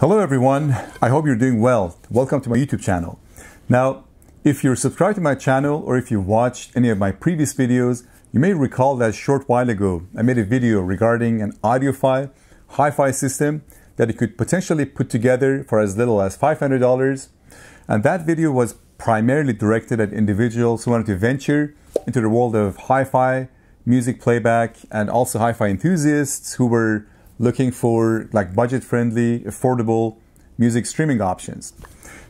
Hello everyone, I hope you're doing well. Welcome to my YouTube channel. Now, if you're subscribed to my channel or if you've watched any of my previous videos, you may recall that a short while ago I made a video regarding an audio audiophile hi-fi system that you could potentially put together for as little as $500. And that video was primarily directed at individuals who wanted to venture into the world of hi-fi, music playback, and also hi-fi enthusiasts who were looking for like budget-friendly, affordable music streaming options.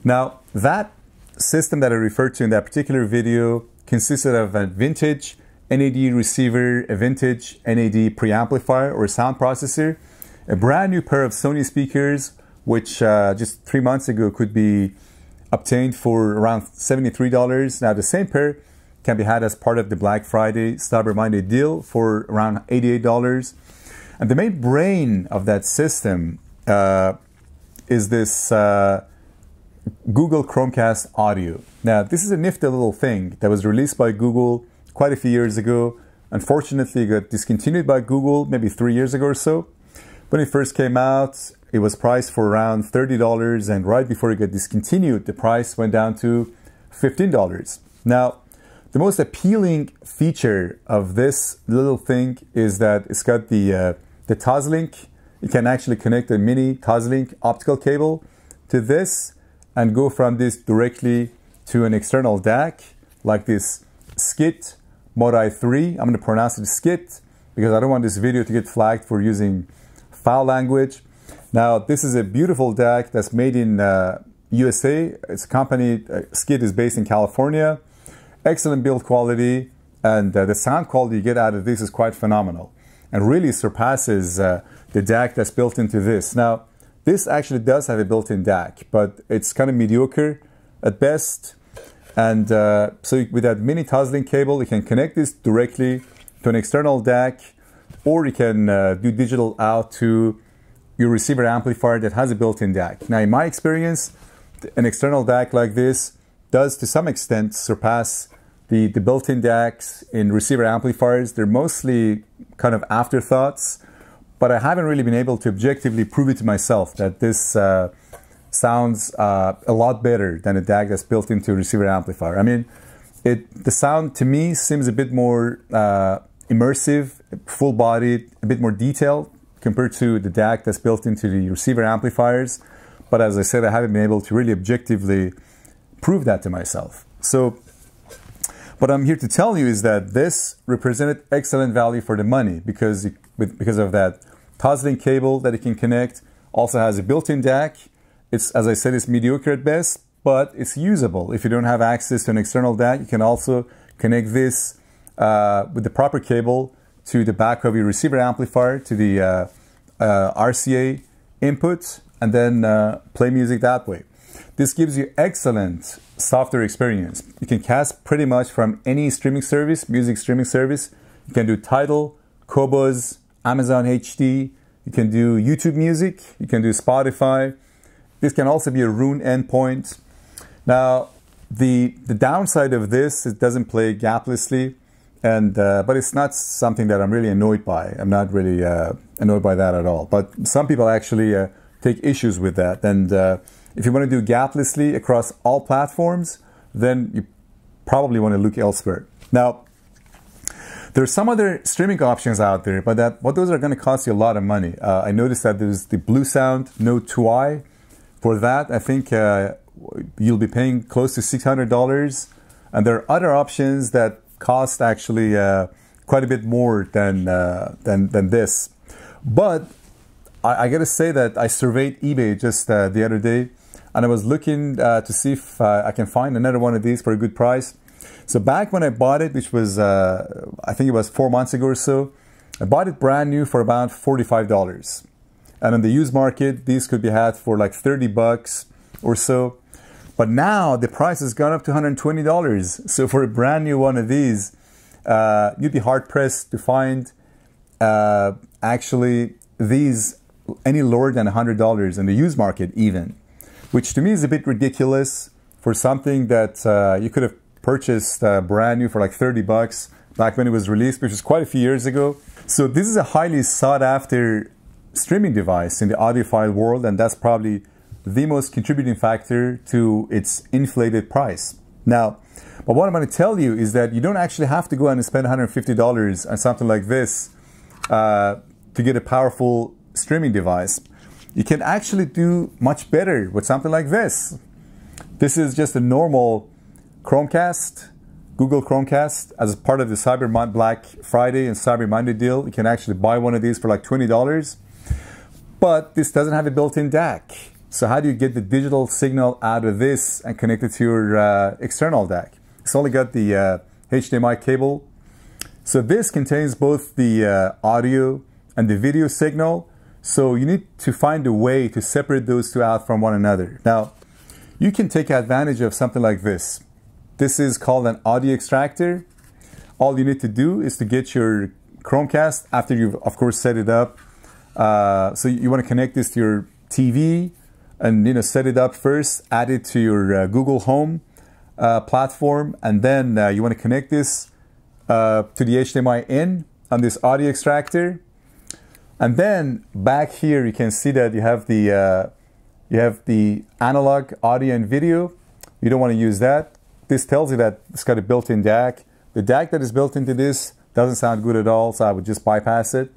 Now, that system that I referred to in that particular video consisted of a vintage NAD receiver, a vintage NAD preamplifier or sound processor, a brand new pair of Sony speakers, which uh, just three months ago could be obtained for around $73. Now, the same pair can be had as part of the Black Friday Cyber Monday deal for around $88. And the main brain of that system uh, is this uh, Google Chromecast audio. Now, this is a nifty little thing that was released by Google quite a few years ago. Unfortunately, it got discontinued by Google maybe three years ago or so. When it first came out, it was priced for around $30, and right before it got discontinued, the price went down to $15. Now, the most appealing feature of this little thing is that it's got the uh, the Toslink. You can actually connect a mini Toslink optical cable to this and go from this directly to an external DAC like this Skit Modi 3. I'm going to pronounce it Skit because I don't want this video to get flagged for using foul language. Now, this is a beautiful DAC that's made in uh, USA. It's a company, uh, Skit is based in California excellent build quality, and uh, the sound quality you get out of this is quite phenomenal and really surpasses uh, the DAC that's built into this. Now, this actually does have a built-in DAC, but it's kind of mediocre at best. And uh, so with that mini Toslink cable, you can connect this directly to an external DAC, or you can uh, do digital out to your receiver amplifier that has a built-in DAC. Now, in my experience, an external DAC like this does to some extent surpass the, the built-in DACs in receiver amplifiers. They're mostly kind of afterthoughts, but I haven't really been able to objectively prove it to myself that this uh, sounds uh, a lot better than a DAC that's built into a receiver amplifier. I mean, it the sound to me seems a bit more uh, immersive, full-bodied, a bit more detailed compared to the DAC that's built into the receiver amplifiers. But as I said, I haven't been able to really objectively prove that to myself. So what I'm here to tell you is that this represented excellent value for the money because it, because of that Toslink cable that it can connect. Also has a built-in DAC. It's as I said, it's mediocre at best, but it's usable. If you don't have access to an external DAC, you can also connect this uh, with the proper cable to the back of your receiver amplifier to the uh, uh, RCA input, and then uh, play music that way. This gives you excellent software experience. You can cast pretty much from any streaming service, music streaming service. You can do Tidal, Qobuz, Amazon HD. You can do YouTube Music. You can do Spotify. This can also be a Roon endpoint. Now, the the downside of this it doesn't play gaplessly, and uh, but it's not something that I'm really annoyed by. I'm not really uh, annoyed by that at all. But some people actually uh, take issues with that, and uh, if you want to do gaplessly across all platforms, then you probably want to look elsewhere. Now, there's some other streaming options out there, but that what those are going to cost you a lot of money. Uh, I noticed that there's the Blue Sound Note 2i. For that, I think uh, you'll be paying close to $600. And there are other options that cost actually uh, quite a bit more than, uh, than, than this. But I, I got to say that I surveyed eBay just uh, the other day and I was looking uh, to see if uh, I can find another one of these for a good price. So back when I bought it, which was uh, I think it was four months ago or so, I bought it brand new for about forty-five dollars, and on the used market, these could be had for like thirty bucks or so. But now the price has gone up to $120. So for a brand new one of these, uh, you'd be hard pressed to find uh, actually these any lower than $100 in the used market even which to me is a bit ridiculous for something that uh, you could have purchased uh, brand new for like 30 bucks back when it was released, which was quite a few years ago. So this is a highly sought after streaming device in the audiophile world, and that's probably the most contributing factor to its inflated price. Now, but what I'm going to tell you is that you don't actually have to go and spend $150 on something like this uh, to get a powerful streaming device. You can actually do much better with something like this. This is just a normal Chromecast, Google Chromecast, as part of the Cyber Black Friday and Cyber Monday deal. You can actually buy one of these for like $20. But this doesn't have a built-in DAC. So how do you get the digital signal out of this and connect it to your uh, external DAC? It's only got the uh, HDMI cable. So this contains both the uh, audio and the video signal. So you need to find a way to separate those two out from one another. Now, you can take advantage of something like this. This is called an audio extractor. All you need to do is to get your Chromecast after you've, of course, set it up. Uh, so you want to connect this to your TV and you know set it up first, add it to your uh, Google Home uh, platform, and then uh, you want to connect this uh, to the HDMI in on this audio extractor. And then back here, you can see that you have the uh, you have the analog audio and video. You don't want to use that. This tells you that it's got a built-in DAC. The DAC that is built into this doesn't sound good at all, so I would just bypass it.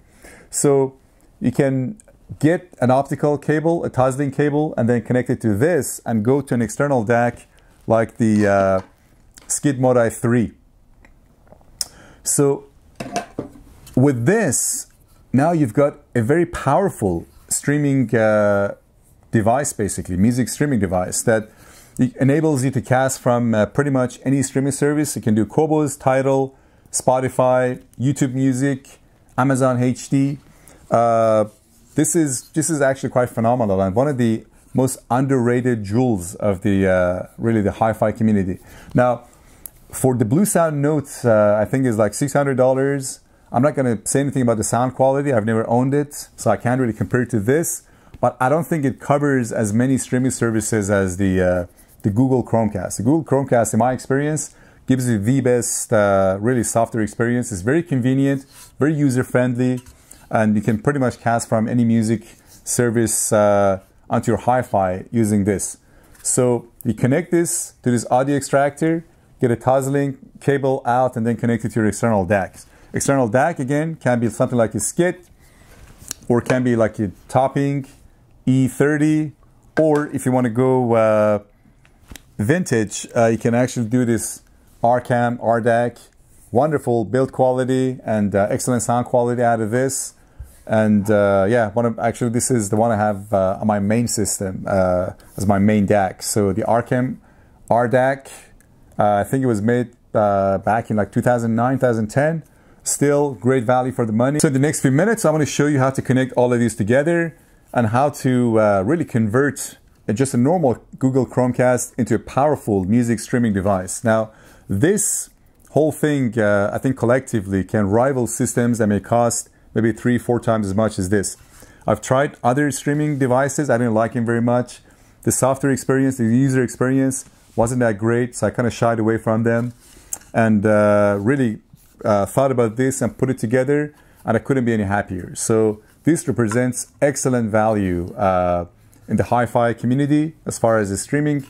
So you can get an optical cable, a Toslink cable, and then connect it to this and go to an external DAC like the uh, Skit Modi 3. So with this, now you've got a very powerful streaming uh, device, basically, music streaming device that enables you to cast from uh, pretty much any streaming service. You can do Qobuz, Tidal, Spotify, YouTube Music, Amazon HD. Uh, this is this is actually quite phenomenal and one of the most underrated jewels of the uh, really the hi-fi community. Now, for the Bluesound Nodes, uh, I think is like six hundred dollars. I'm not going to say anything about the sound quality. I've never owned it, so I can't really compare it to this. But I don't think it covers as many streaming services as the uh, the Google Chromecast. The Google Chromecast, in my experience, gives you the best, uh, really software experience. It's very convenient, very user friendly and you can pretty much cast from any music service uh, onto your hi-fi using this. So you connect this to this audio extractor, get a Toslink cable out, and then connect it to your external DAC. External DAC again can be something like a skit, or can be like a topping E30, or if you want to go uh, vintage, uh, you can actually do this Arcam, RDAC, wonderful build quality and uh, excellent sound quality out of this. And uh, yeah, one of, actually this is the one I have uh, on my main system uh, as my main DAC. So the Arcam RDAC, I think it was made back in like 2009, 2010. Still great value for the money. So in the next few minutes, I'm going to show you how to connect all of these together and how to uh, really convert just a normal Google Chromecast into a powerful music streaming device. Now, this whole thing, I think collectively can rival systems that may cost maybe three, four times as much as this. I've tried other streaming devices. I didn't like them very much. The software experience, the user experience wasn't that great, so I kind of shied away from them and uh, really uh, thought about this and put it together, and I couldn't be any happier. So this represents excellent value uh, in the hi-fi community as far as the streaming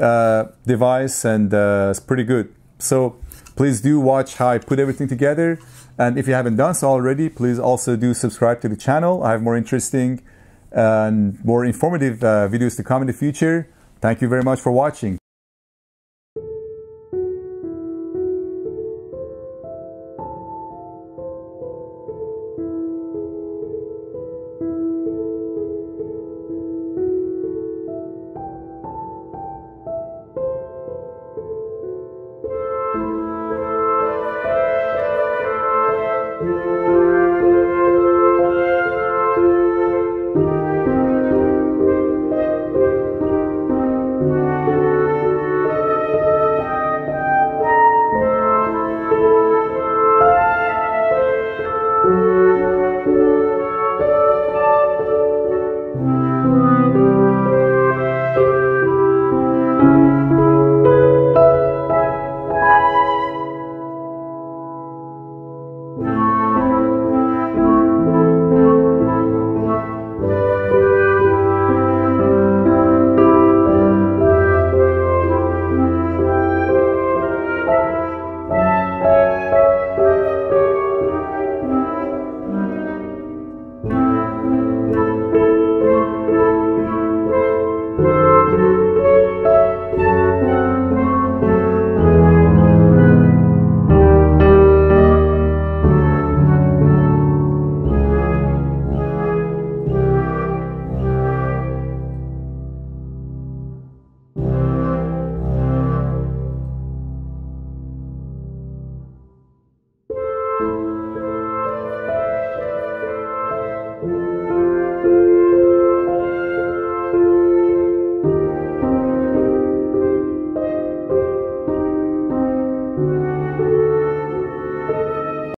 uh, device, and uh, it's pretty good. So please do watch how I put everything together. And if you haven't done so already, please also do subscribe to the channel. I have more interesting and more informative uh, videos to come in the future. Thank you very much for watching.